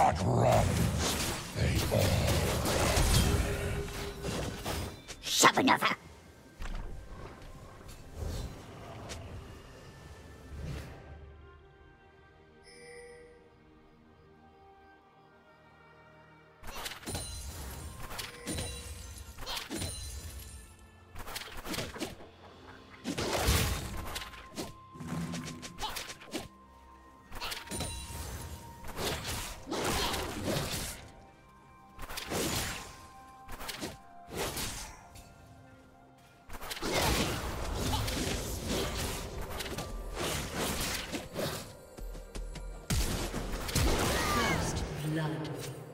blood runs. They all Shabanova! Blood.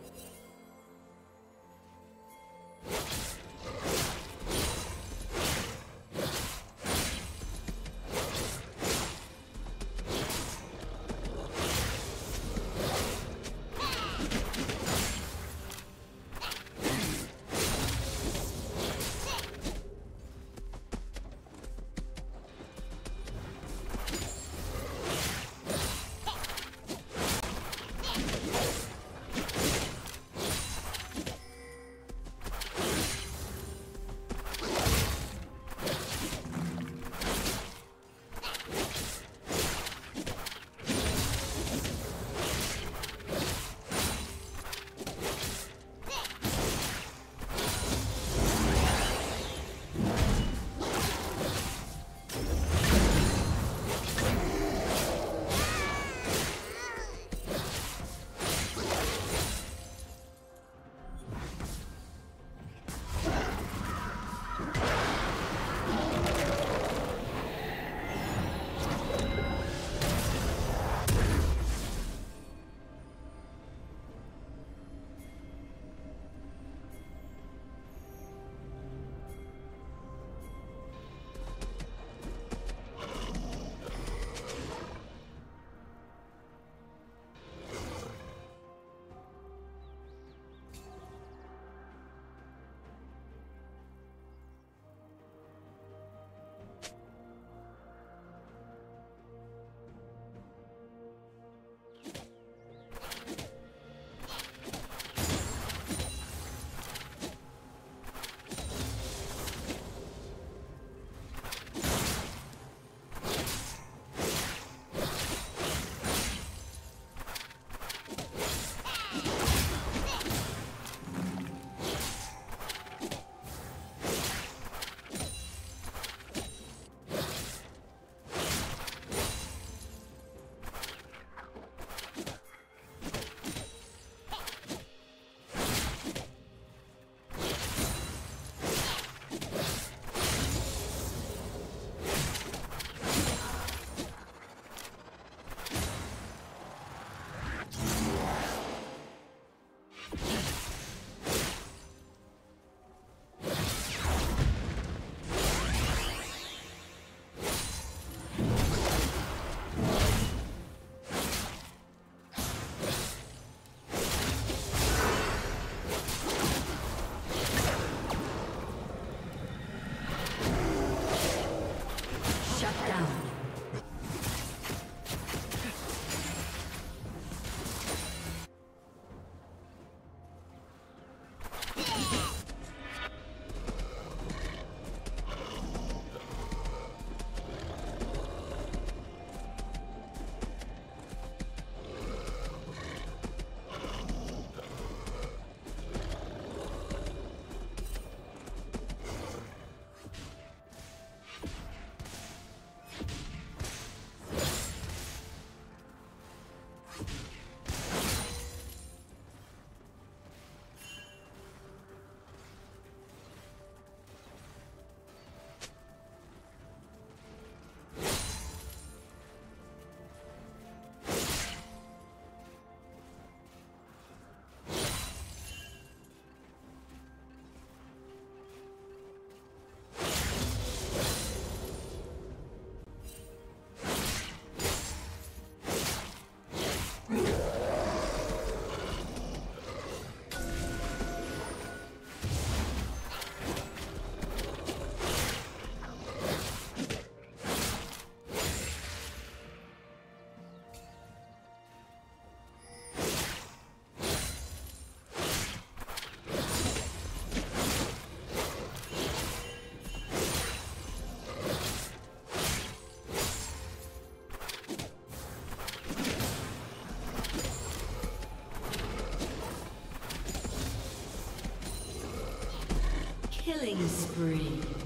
Killing spree.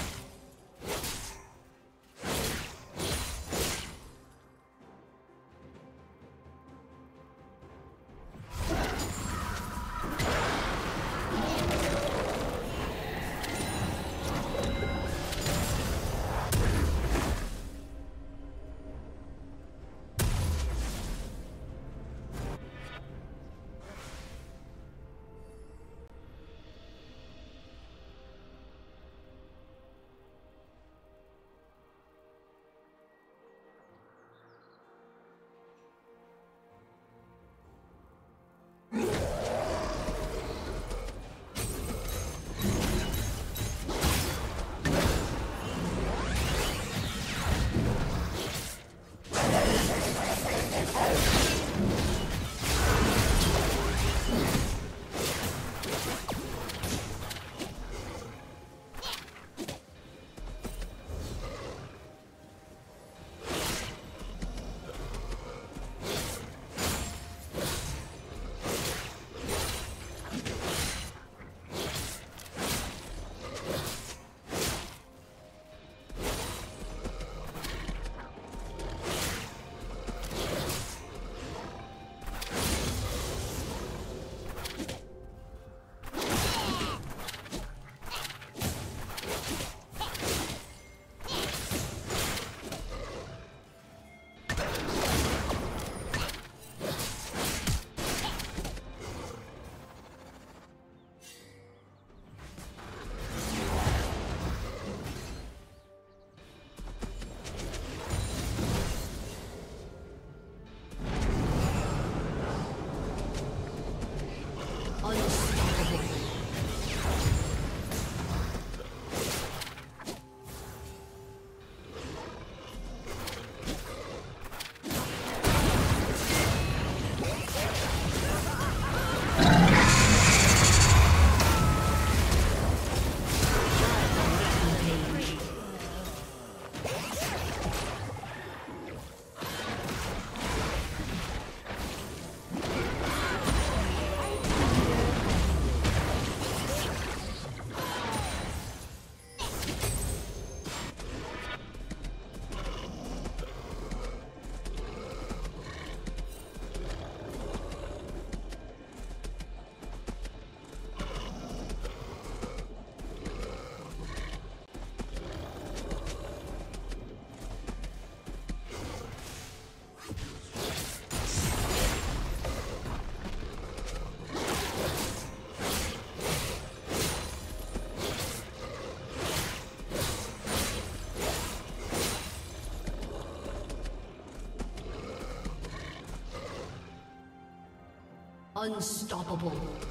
Unstoppable.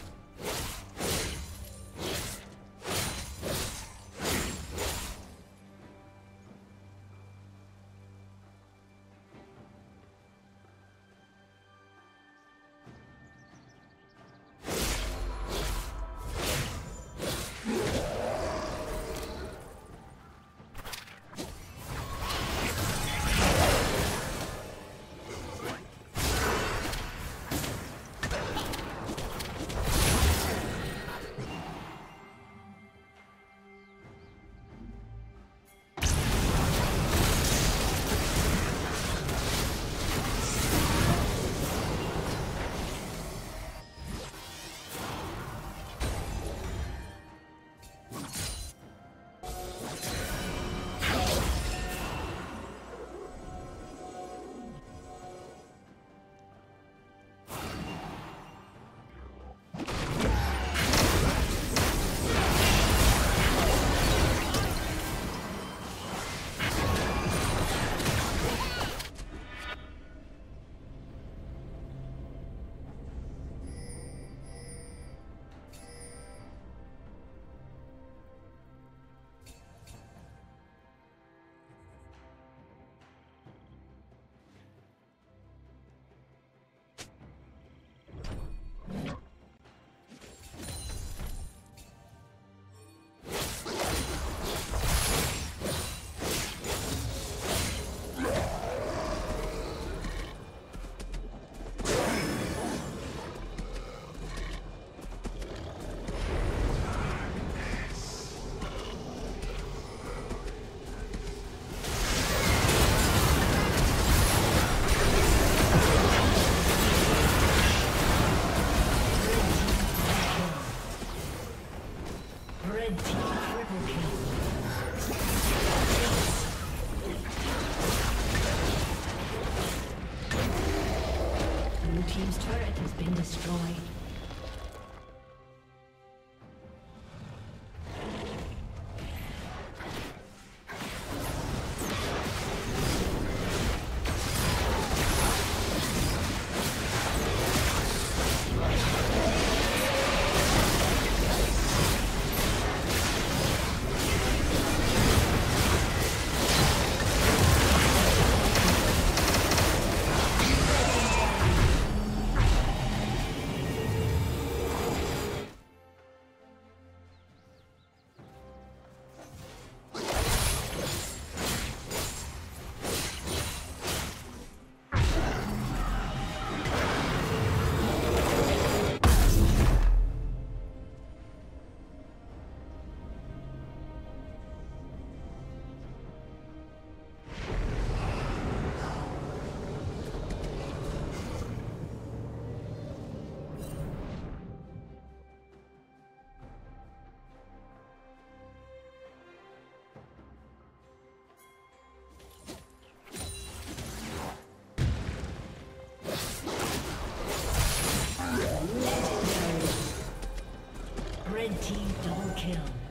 kill.